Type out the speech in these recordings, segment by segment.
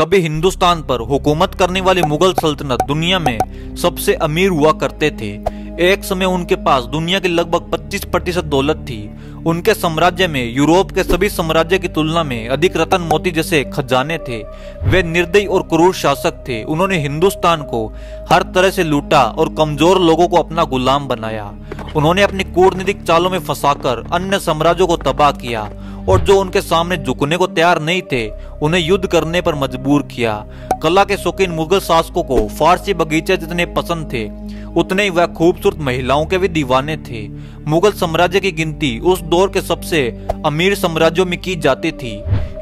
कभी हिंदुस्तान पर हुकूमत करने वाली मुगल सल्तनत दुनिया में सबसे अमीर हुआ करते थे। एक समय उनके पास दुनिया की लगभग 25 प्रतिशत दौलत थी। उनके साम्राज्य में यूरोप के सभी साम्राज्य की तुलना में अधिक रतन मोती जैसे खजाने थे। वे निर्दयी और क्रूर शासक थे। उन्होंने हिंदुस्तान को हर तरह से लूटा और कमज़ोर लोगों को अपना गुलाम बनाया। उन्होंने अपनी कूटनीतिक चालों में फंसाकर अन्य साम्राज्यों को तबाह किया और जो उनके सामने झुकने को तैयार नहीं थे उन्हें युद्ध करने पर मजबूर किया। कला के शौकीन मुगल शासकों को फारसी बगीचे जितने पसंद थे, उतने ही वह खूबसूरत महिलाओं के भी दीवाने थे। मुगल साम्राज्य की गिनती उस दौर के सबसे अमीर साम्राज्यों में की जाती थी।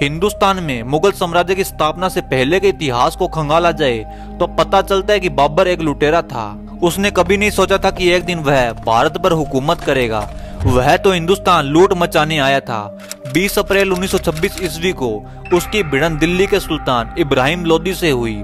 हिंदुस्तान में मुगल साम्राज्य की स्थापना से पहले के इतिहास को खंगाला जाए तो पता चलता है कि बाबर एक लुटेरा था। उसने कभी नहीं सोचा था कि एक दिन वह भारत पर हुकूमत करेगा। वह तो हिंदुस्तान लूट मचाने आया था। 20 अप्रैल 1926 ईस्वी को उसकी भिड़न दिल्ली के सुल्तान इब्राहिम लोदी से हुई।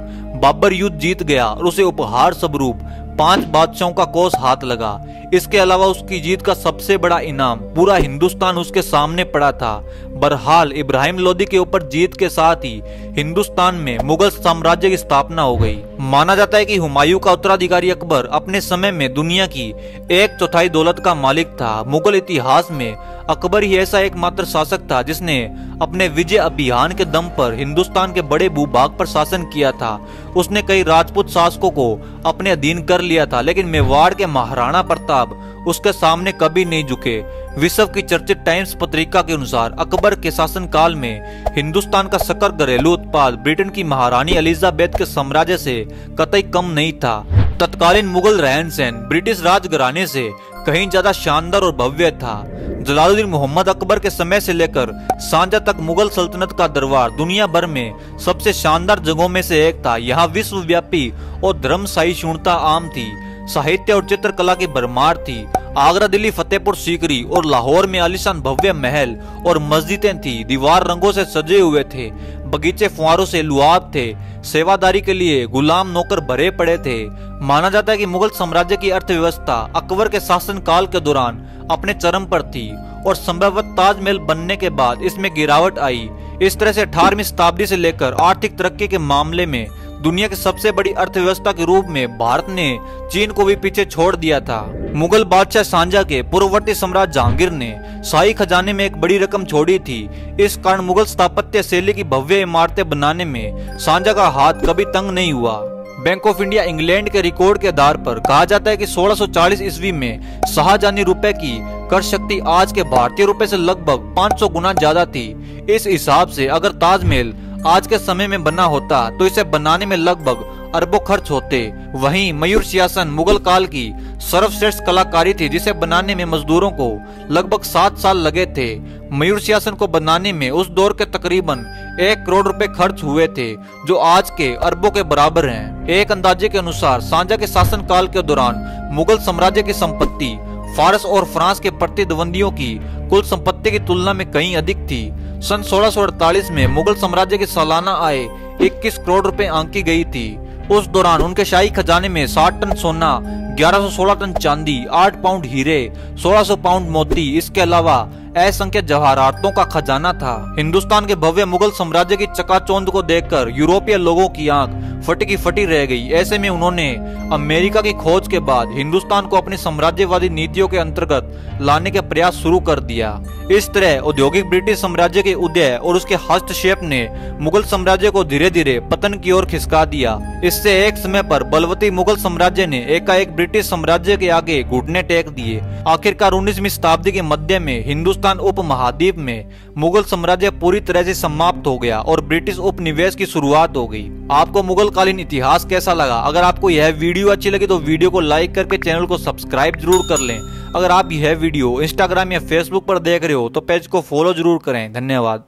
बाबर युद्ध जीत गया और उसे उपहार स्वरूप पाँच बादशाहों का कोस हाथ लगा। इसके अलावा उसकी जीत का सबसे बड़ा इनाम पूरा हिंदुस्तान उसके सामने पड़ा था। बहरहाल इब्राहिम लोदी के ऊपर जीत के साथ ही हिंदुस्तान में मुगल साम्राज्य की स्थापना हो गई। माना जाता है कि हुमायूं का उत्तराधिकारी अकबर अपने समय में दुनिया की एक चौथाई दौलत का मालिक था। मुगल इतिहास में अकबर ही ऐसा एकमात्र शासक था जिसने अपने विजय अभियान के दम पर हिंदुस्तान के बड़े भूभाग पर शासन किया था। उसने कई राजपूत शासकों को अपने अधीन कर लिया था, लेकिन मेवाड़ के महाराणा प्रताप उसके सामने कभी नहीं झुके। विश्व की चर्चित टाइम्स पत्रिका के अनुसार अकबर के शासन काल में हिंदुस्तान का शकर घरेलू उत्पाद ब्रिटेन की महारानी एलिजाबेथ के साम्राज्य से कतई कम नहीं था। तत्कालीन मुगल रहन सहन ब्रिटिश राजघराने से कहीं ज़्यादा शानदार और भव्य था। जलालुद्दीन मोहम्मद अकबर के समय से लेकर सांझा तक मुगल सल्तनत का दरबार दुनिया भर में सबसे शानदार जगहों में से एक था। यहाँ विश्वव्यापी और धर्म सहिष्णुता आम थी। साहित्य और चित्रकला की भरमार थी। आगरा, दिल्ली, फतेहपुर, सीकरी और लाहौर में आलिशान भव्य महल और मस्जिदें थी। दीवार रंगों से सजे हुए थे। बगीचे फुहारों से लुआब थे। सेवादारी के लिए गुलाम नौकर भरे पड़े थे। माना जाता है कि मुगल साम्राज्य की अर्थव्यवस्था अकबर के शासन काल के दौरान अपने चरम पर थी और संभवत ताजमहल बनने के बाद इसमें गिरावट आई। इस तरह से अठारहवीं शताब्दी से लेकर आर्थिक तरक्की के मामले में दुनिया की सबसे बड़ी अर्थव्यवस्था के रूप में भारत ने चीन को भी पीछे छोड़ दिया था। मुगल बादशाह सांझा के पूर्ववर्ती सम्राट जहांगीर ने शाही खजाने में एक बड़ी रकम छोड़ी थी। इस कारण मुगल स्थापत्य शैली की भव्य इमारतें बनाने में सांझा का हाथ कभी तंग नहीं हुआ। बैंक ऑफ़ इंडिया इंग्लैंड के रिकॉर्ड के आधार पर कहा जाता है कि 1640 ईस्वी में शाहजहानी रुपए की कर शक्ति आज के भारतीय रुपए से लगभग 500 गुना ज़्यादा थी। इस हिसाब से अगर ताजमहल आज के समय में बना होता तो इसे बनाने में लगभग अरबों खर्च होते। वहीं मयूर सियासन मुगल काल की सर्वश्रेष्ठ कलाकारी थी, जिसे बनाने में मजदूरों को लगभग सात साल लगे थे। मयूर सियासन को बनाने में उस दौर के तकरीबन एक करोड़ रुपए खर्च हुए थे, जो आज के अरबों के बराबर हैं। एक अंदाजे के अनुसार सांझा के शासन काल के दौरान मुगल साम्राज्य की संपत्ति फारस और फ्रांस के प्रतिद्वंदियों की कुल संपत्ति की तुलना में कहीं अधिक थी। सन 1648 में मुगल साम्राज्य की सालाना आय 21 करोड़ रुपए आंकी गई थी। उस दौरान उनके शाही खजाने में 60 टन सोना 1116 टन चांदी 8 पाउंड हीरे 1600 पाउंड मोती, इसके अलावा असंख्य जवाहरातों का खजाना था। हिंदुस्तान के भव्य मुगल साम्राज्य की चकाचौंध को देखकर यूरोपीय लोगों की आँख फटी की फटी रह गई। ऐसे में उन्होंने अमेरिका की खोज के बाद हिंदुस्तान को अपनी साम्राज्यवादी नीतियों के अंतर्गत लाने के प्रयास शुरू कर दिया। इस तरह औद्योगिक ब्रिटिश साम्राज्य के उदय और उसके हस्तक्षेप ने मुगल साम्राज्य को धीरे धीरे पतन की ओर खिसका दिया। इससे एक समय पर बलवती मुगल साम्राज्य ने एकाएक ब्रिटिश साम्राज्य के आगे घुटने टेक दिए। आखिरकार उन्नीसवीं शताब्दी के मध्य में हिंदुस्तान उप महाद्वीप में मुगल साम्राज्य पूरी तरह से समाप्त हो गया और ब्रिटिश उपनिवेश की शुरुआत हो गई। आपको मुगल कालीन इतिहास कैसा लगा? अगर आपको यह वीडियो अच्छी लगी तो वीडियो को लाइक करके चैनल को सब्सक्राइब ज़रूर कर लें। अगर आप यह वीडियो इंस्टाग्राम या फेसबुक पर देख रहे हो तो पेज को फॉलो ज़रूर करें। धन्यवाद।